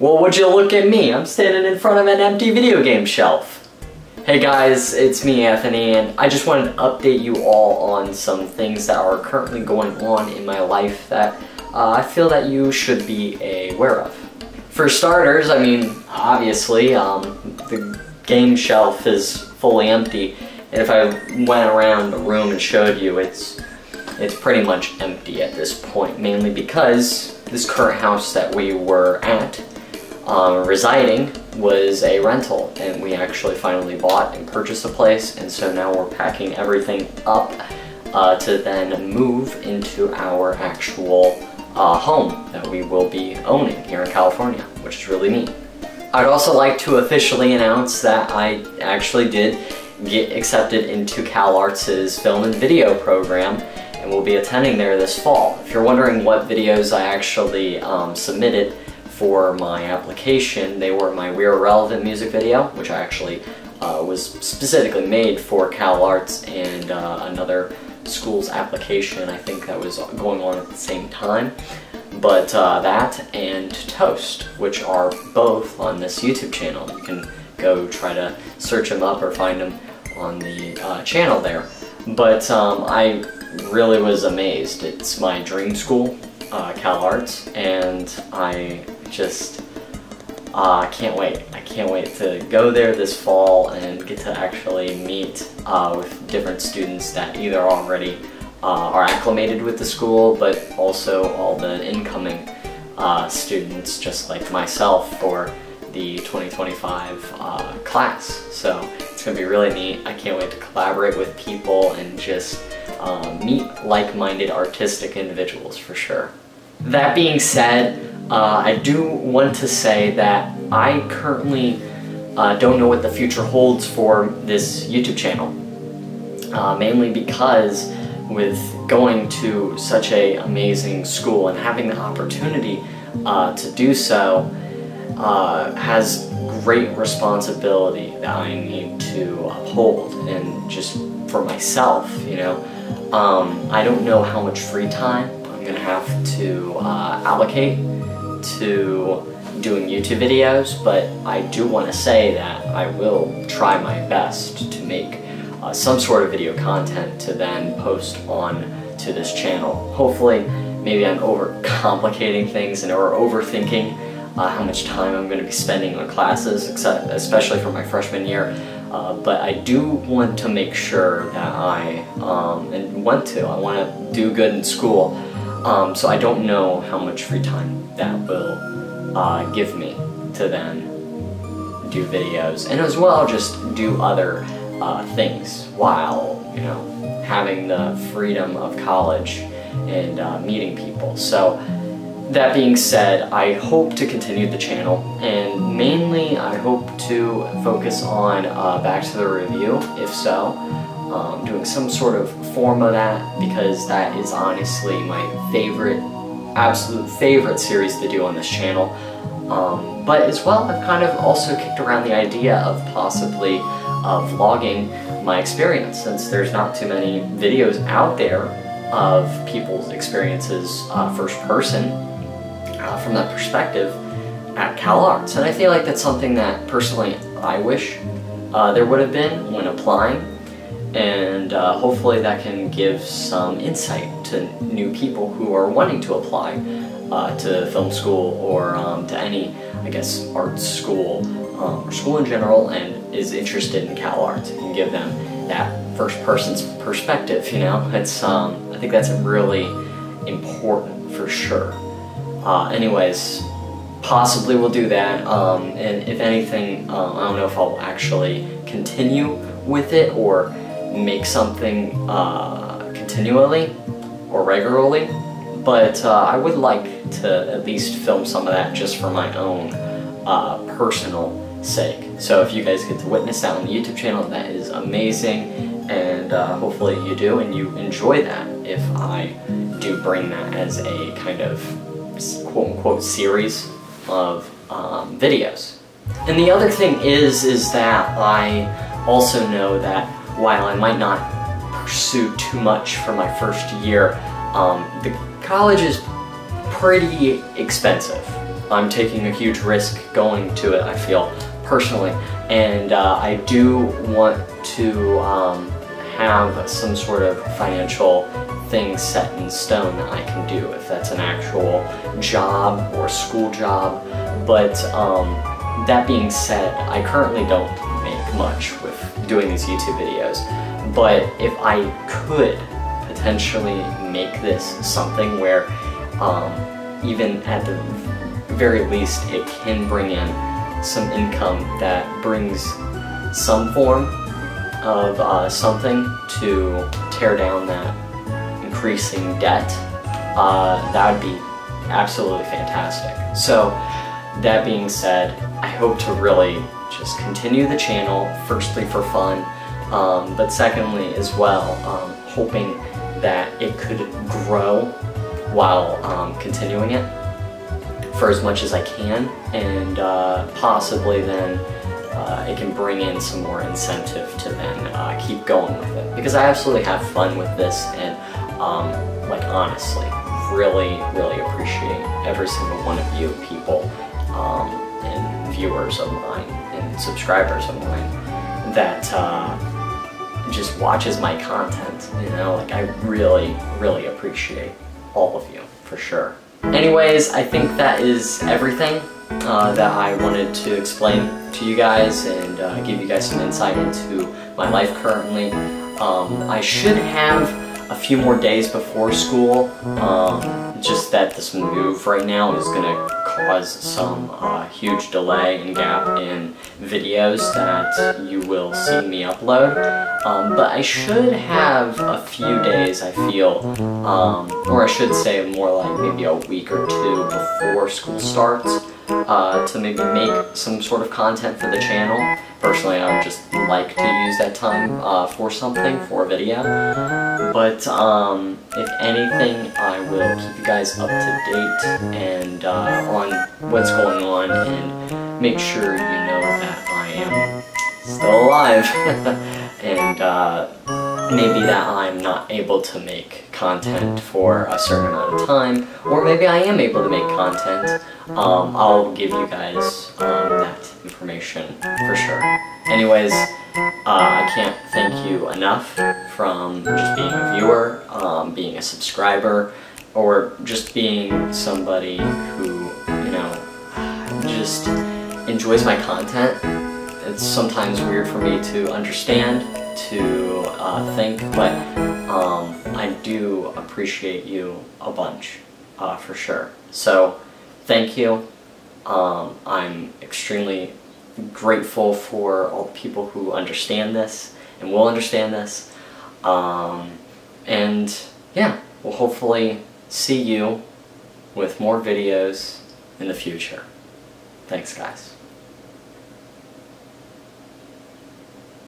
Well, would you look at me? I'm standing in front of an empty video game shelf. Hey guys, it's me Anthony and I just wanted to update you all on some things that are currently going on in my life that uh, I feel that you should be aware of. For starters, I mean, obviously, um, the game shelf is fully empty and if I went around the room and showed you, it's it's pretty much empty at this point, mainly because this current house that we were at um, residing was a rental and we actually finally bought and purchased a place and so now we're packing everything up uh, to then move into our actual uh, home that we will be owning here in California, which is really neat. I'd also like to officially announce that I actually did get accepted into CalArts' film and video program and will be attending there this fall. If you're wondering what videos I actually um, submitted, for my application, they were my We Are Relevant music video, which I actually uh, was specifically made for Cal Arts and uh, another school's application, I think that was going on at the same time. But uh, that and Toast, which are both on this YouTube channel. You can go try to search them up or find them on the uh, channel there. But um, I really was amazed. It's my dream school, uh, Cal Arts, and I just uh, can't wait. I can't wait to go there this fall and get to actually meet uh, with different students that either already uh, are acclimated with the school, but also all the incoming uh, students, just like myself, for the 2025 uh, class. So it's going to be really neat. I can't wait to collaborate with people and just uh, meet like-minded artistic individuals for sure. That being said, uh, I do want to say that I currently uh, don't know what the future holds for this YouTube channel. Uh, mainly because with going to such a amazing school and having the opportunity uh, to do so uh, has great responsibility that I need to uphold and just for myself, you know. Um, I don't know how much free time I'm gonna have to uh, allocate to doing YouTube videos, but I do want to say that I will try my best to make uh, some sort of video content to then post on to this channel. Hopefully, maybe I'm overcomplicating things and or overthinking uh, how much time I'm going to be spending on classes, except, especially for my freshman year. Uh, but I do want to make sure that I, um, and want to, I want to do good in school. Um, so I don't know how much free time that will uh, give me to then do videos and as well just do other uh, things while you know having the freedom of college and uh, meeting people. So that being said I hope to continue the channel and mainly I hope to focus on uh, back to the review. If so um, doing some sort of form of that because that is honestly my favorite, absolute favorite series to do on this channel. Um, but as well, I've kind of also kicked around the idea of possibly uh, vlogging my experience since there's not too many videos out there of people's experiences uh, first person uh, from that perspective at CalArts. And I feel like that's something that personally I wish uh, there would have been when applying and uh, hopefully that can give some insight to new people who are wanting to apply uh, to film school or um, to any, I guess, art school um, or school in general and is interested in Cal Arts and give them that first person's perspective, you know? It's, um, I think that's really important for sure. Uh, anyways, possibly we'll do that, um, and if anything, um, I don't know if I'll actually continue with it or make something uh, continually or regularly, but uh, I would like to at least film some of that just for my own uh, personal sake. So if you guys get to witness that on the YouTube channel, that is amazing, and uh, hopefully you do and you enjoy that if I do bring that as a kind of quote-unquote series of um, videos. And the other thing is, is that I also know that while I might not pursue too much for my first year, um, the college is pretty expensive. I'm taking a huge risk going to it, I feel, personally. And uh, I do want to um, have some sort of financial thing set in stone that I can do, if that's an actual job or school job. But um, that being said, I currently don't make much with doing these YouTube videos. But if I could potentially make this something where um, even at the very least it can bring in some income that brings some form of uh, something to tear down that increasing debt, uh, that would be absolutely fantastic. So that being said, I hope to really just continue the channel, firstly for fun, um, but secondly as well, um, hoping that it could grow while um, continuing it for as much as I can and uh, possibly then uh, it can bring in some more incentive to then uh, keep going with it. Because I absolutely have fun with this and um, like honestly really really appreciate every single one of you people um, and viewers of mine and subscribers of mine that uh, just watches my content you know like I really really appreciate all of you for sure anyways I think that is everything uh, that I wanted to explain to you guys and uh, give you guys some insight into my life currently um, I should have a few more days before school. Um, just that this move right now is going to cause some uh, huge delay and gap in videos that you will see me upload. Um, but I should have a few days, I feel, um, or I should say more like maybe a week or two before school starts uh, to maybe make some sort of content for the channel. Personally, I would just like to use that time uh, for something, for a video. But um, if anything, I will keep you guys up to date and uh, on what's going on and make sure you know that I am still alive. and uh, maybe that I'm not able to make content for a certain amount of time, or maybe I am able to make content, um, I'll give you guys um, that information for sure. Anyways, uh, I can't thank you enough from just being a viewer, um, being a subscriber, or just being somebody who, you know, just enjoys my content. It's sometimes weird for me to understand to uh, think, but um, I do appreciate you a bunch, uh, for sure. So, thank you. Um, I'm extremely grateful for all the people who understand this and will understand this. Um, and yeah, we'll hopefully see you with more videos in the future. Thanks guys.